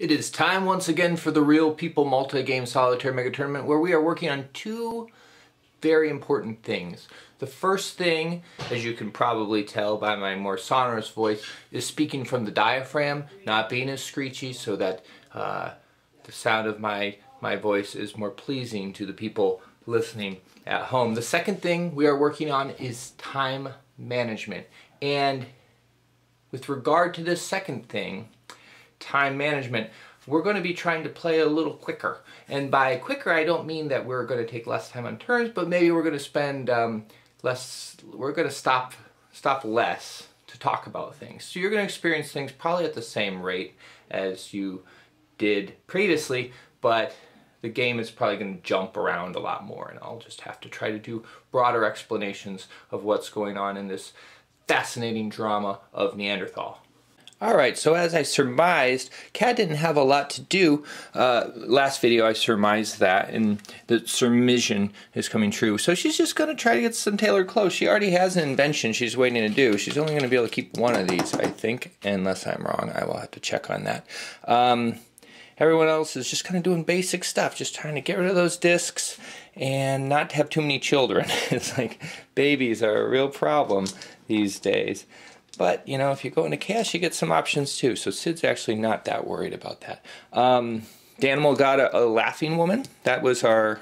It is time once again for the Real People Multi-Game Solitaire Mega Tournament where we are working on two very important things. The first thing, as you can probably tell by my more sonorous voice, is speaking from the diaphragm, not being as screechy so that uh, the sound of my, my voice is more pleasing to the people listening at home. The second thing we are working on is time management. And with regard to this second thing, time management, we're going to be trying to play a little quicker. And by quicker, I don't mean that we're going to take less time on turns, but maybe we're going to spend um, less, we're going to stop, stop less to talk about things. So you're going to experience things probably at the same rate as you did previously, but the game is probably going to jump around a lot more and I'll just have to try to do broader explanations of what's going on in this fascinating drama of Neanderthal. Alright, so as I surmised, Kat didn't have a lot to do. Uh, last video I surmised that, and the surmission is coming true. So she's just going to try to get some tailored clothes. She already has an invention she's waiting to do. She's only going to be able to keep one of these, I think, unless I'm wrong. I will have to check on that. Um, everyone else is just kind of doing basic stuff, just trying to get rid of those discs and not have too many children. it's like babies are a real problem these days. But, you know, if you go into cash, you get some options too. So Sid's actually not that worried about that. Um, Danimal got a, a, laughing woman. That was our,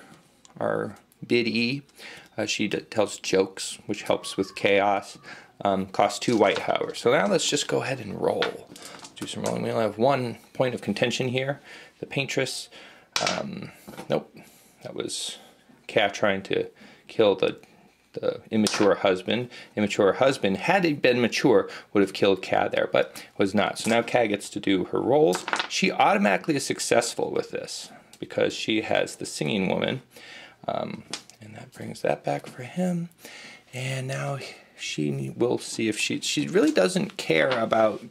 our bid E. Uh, she tells jokes, which helps with chaos. Um, costs two white, however. So now let's just go ahead and roll. Do some rolling. We only have one point of contention here. The paintress. Um, nope. That was Cat trying to kill the the immature husband. Immature husband, had he been mature, would have killed Kat there, but was not. So now Kat gets to do her roles. She automatically is successful with this because she has the singing woman. Um, and that brings that back for him. And now she will see if she, she really doesn't care about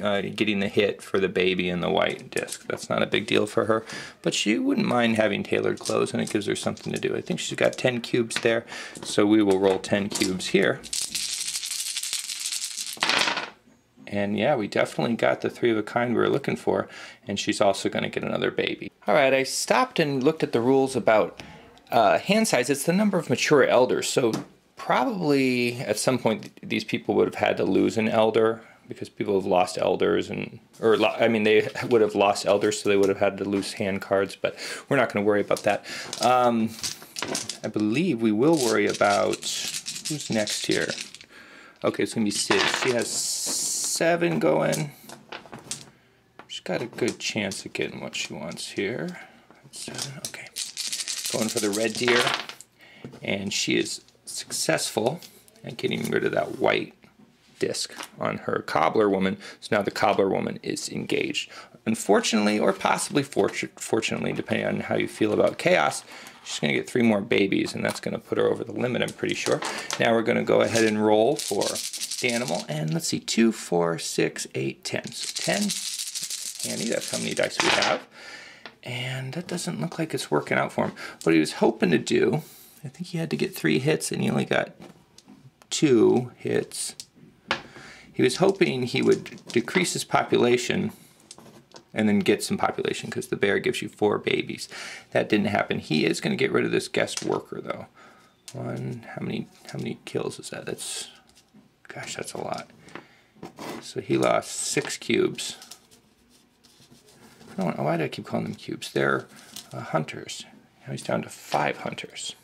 uh, getting the hit for the baby in the white disc. That's not a big deal for her, but she wouldn't mind having tailored clothes and it gives her something to do. I think she's got 10 cubes there, so we will roll 10 cubes here. And yeah, we definitely got the three of a kind we were looking for, and she's also going to get another baby. All right, I stopped and looked at the rules about uh, hand size. It's the number of mature elders, so probably at some point these people would have had to lose an elder because people have lost elders and or I mean they would have lost elders so they would have had to lose hand cards but we're not going to worry about that. Um, I believe we will worry about who's next here? Okay it's gonna be Sid. She has seven going. She's got a good chance of getting what she wants here. Seven okay. Going for the red deer. And she is successful at getting rid of that white disc on her cobbler woman. So now the cobbler woman is engaged. Unfortunately, or possibly fortunately, depending on how you feel about chaos, she's going to get three more babies, and that's going to put her over the limit, I'm pretty sure. Now we're going to go ahead and roll for Danimal, and let's see, two, four, six, eight, ten. So ten, handy, that's how many dice we have. And that doesn't look like it's working out for him. What he was hoping to do, I think he had to get three hits, and he only got two hits. He was hoping he would decrease his population and then get some population because the bear gives you four babies. That didn't happen. He is going to get rid of this guest worker though. One, how many how many kills is that? That's gosh, that's a lot. So he lost six cubes. I don't why do I keep calling them cubes? They're uh, hunters. Now he's down to five hunters.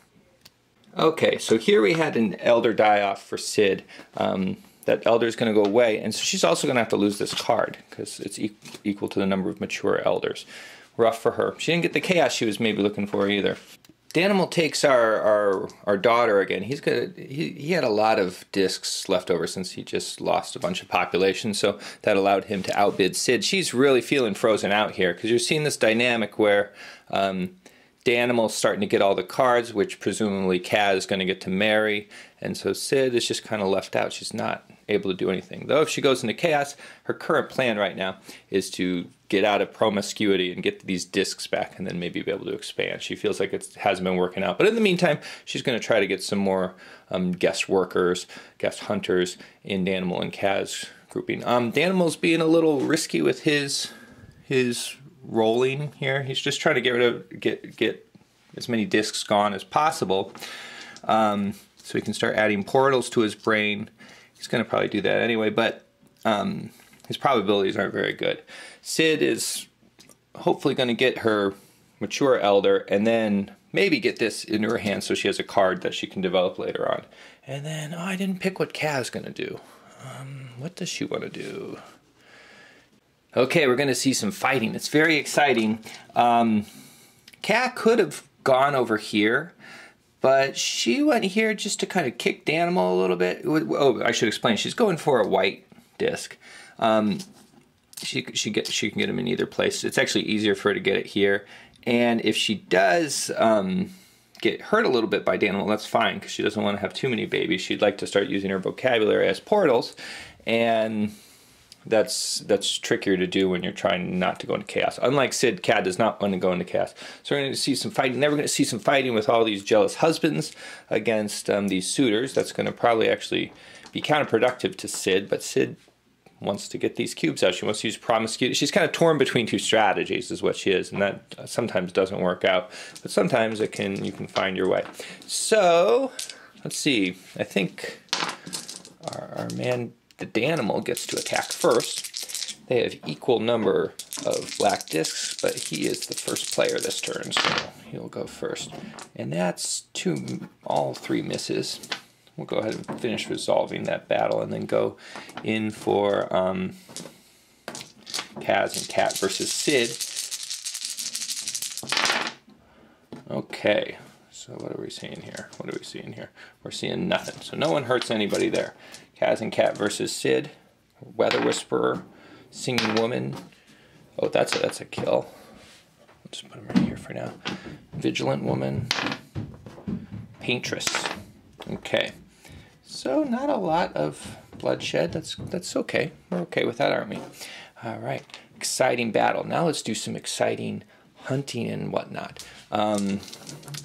Okay, so here we had an elder die off for Sid. Um, that elder is going to go away, and so she's also going to have to lose this card because it's e equal to the number of mature elders. Rough for her. She didn't get the chaos she was maybe looking for either. Danimal takes our, our our daughter again. He's got he, he had a lot of discs left over since he just lost a bunch of population, so that allowed him to outbid Sid. She's really feeling frozen out here because you're seeing this dynamic where um, Danimal's starting to get all the cards, which presumably Kaz is going to get to marry, and so Sid is just kind of left out. She's not able to do anything. Though if she goes into chaos, her current plan right now is to get out of promiscuity and get these discs back and then maybe be able to expand. She feels like it hasn't been working out. But in the meantime, she's going to try to get some more um, guest workers, guest hunters in Danimal and Kaz grouping. Um, Danimal's being a little risky with his his rolling here. He's just trying to get rid of get get as many discs gone as possible, um, so he can start adding portals to his brain. He's going to probably do that anyway, but um, his probabilities aren't very good. Sid is hopefully going to get her mature elder and then maybe get this into her hand so she has a card that she can develop later on. And then, oh, I didn't pick what Kaz going to do. Um, what does she want to do? Okay, we're going to see some fighting. It's very exciting. Um, Kat could have gone over here, but she went here just to kind of kick Danimal a little bit. Oh, I should explain. She's going for a white disc. Um, she she get she can get them in either place. It's actually easier for her to get it here. And if she does um, get hurt a little bit by Danimal, that's fine because she doesn't want to have too many babies. She'd like to start using her vocabulary as portals, and that's that's trickier to do when you're trying not to go into chaos. Unlike Sid, Cad does not want to go into chaos. So we're going to see some fighting. We're going to see some fighting with all these jealous husbands against um, these suitors. That's going to probably actually be counterproductive to Sid, but Sid wants to get these cubes out. She wants to use promiscuity. She's kind of torn between two strategies, is what she is, and that sometimes doesn't work out. But sometimes it can. You can find your way. So let's see. I think our, our man the Danimal gets to attack first. They have equal number of black discs, but he is the first player this turn, so he'll go first. And that's two, all three misses. We'll go ahead and finish resolving that battle and then go in for um, Kaz and Cat versus Sid. Okay, so what are we seeing here? What are we seeing here? We're seeing nothing. So no one hurts anybody there. Kaz and Cat versus Sid. Weather Whisperer. Singing Woman. Oh, that's a, that's a kill. I'll just put them right here for now. Vigilant Woman. Paintress. Okay. So not a lot of bloodshed. That's that's okay. We're okay with that, aren't we? All right. Exciting battle. Now let's do some exciting hunting and whatnot. Um,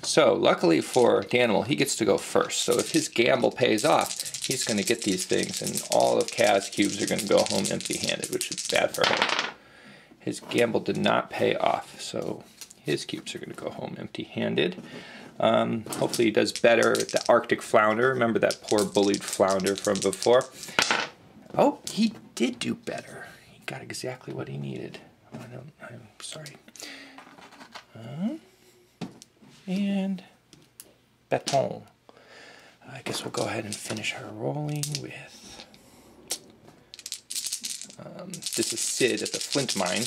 so luckily for Danimal, he gets to go first. So if his gamble pays off, he's going to get these things, and all of Kaz's cubes are going to go home empty-handed, which is bad for him. His gamble did not pay off, so his cubes are going to go home empty-handed. Um, hopefully he does better at the Arctic Flounder. Remember that poor bullied Flounder from before? Oh, he did do better. He got exactly what he needed. I don't, I'm sorry. And baton. I guess we'll go ahead and finish her rolling with. Um, this is Sid at the Flint Mine.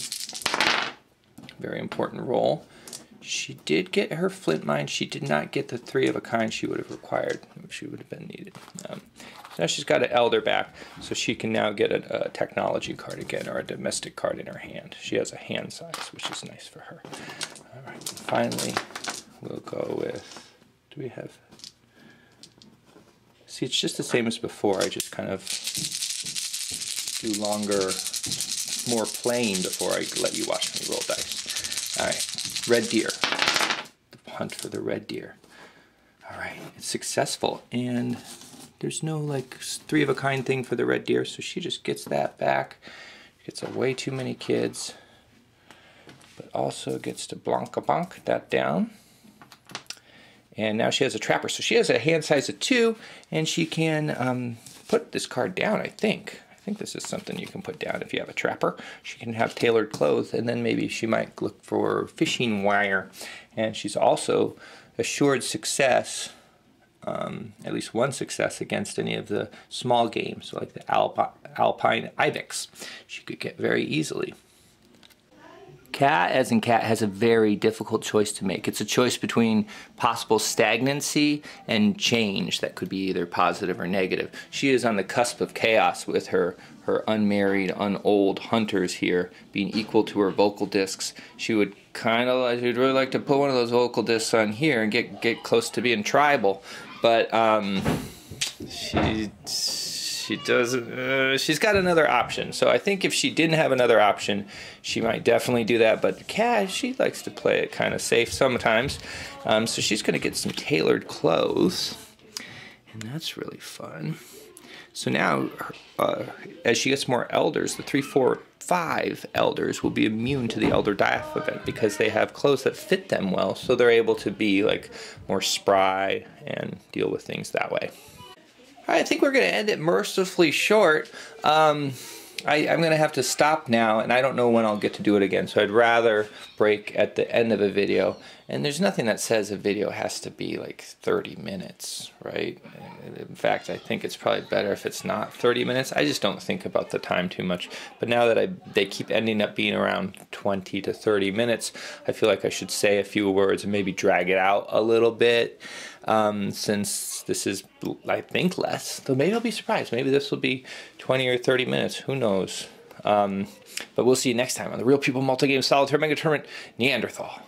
Very important roll. She did get her flint mine. She did not get the three of a kind she would have required, she would have been needed. Um, now she's got an elder back, so she can now get a, a, technology card again or a domestic card in her hand. She has a hand size, which is nice for her. All right, finally, we'll go with, do we have, see it's just the same as before, I just kind of do longer, more playing before I let you watch me roll dice. All right, red deer, the hunt for the red deer. All right, it's successful, and there's no like three of a kind thing for the red deer, so she just gets that back. Gets a way too many kids but also gets to Blanca Bonk that down. And now she has a trapper. So she has a hand size of two, and she can um, put this card down, I think. Think this is something you can put down if you have a trapper. She can have tailored clothes, and then maybe she might look for fishing wire. And she's also assured success, um, at least one success against any of the small games, like the Alpi Alpine Ibex. She could get very easily. Cat, as in cat, has a very difficult choice to make. It's a choice between possible stagnancy and change that could be either positive or negative. She is on the cusp of chaos with her her unmarried, unold hunters here being equal to her vocal discs. She would kind of, she'd really like to put one of those vocal discs on here and get get close to being tribal, but um, she she does. Uh, she's got another option. So I think if she didn't have another option, she might definitely do that. But Cat, she likes to play it kind of safe sometimes. Um, so she's going to get some tailored clothes, and that's really fun. So now, uh, as she gets more elders, the three, four, five elders will be immune to the elder die-off event because they have clothes that fit them well, so they're able to be like more spry and deal with things that way. I think we're going to end it mercifully short. Um, I, am going to have to stop now, and I don't know when I'll get to do it again, so I'd rather break at the end of a video. And there's nothing that says a video has to be like 30 minutes, right? In fact, I think it's probably better if it's not 30 minutes. I just don't think about the time too much. But now that I they keep ending up being around 20 to 30 minutes, I feel like I should say a few words and maybe drag it out a little bit. Um, since this is, I think, less. Though maybe I'll be surprised. Maybe this will be 20 or 30 minutes. Who knows? Um, but we'll see you next time on the Real People Multi-Game Solitaire Mega Tournament Neanderthal.